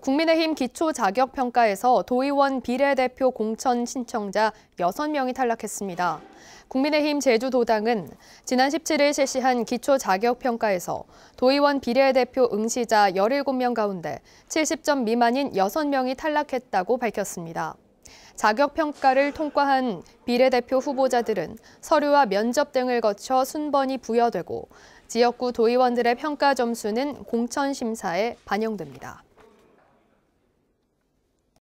국민의힘 기초자격평가에서 도의원 비례대표 공천 신청자 6명이 탈락했습니다. 국민의힘 제주도당은 지난 17일 실시한 기초자격평가에서 도의원 비례대표 응시자 17명 가운데 70점 미만인 6명이 탈락했다고 밝혔습니다. 자격평가를 통과한 비례대표 후보자들은 서류와 면접 등을 거쳐 순번이 부여되고 지역구 도의원들의 평가 점수는 공천심사에 반영됩니다.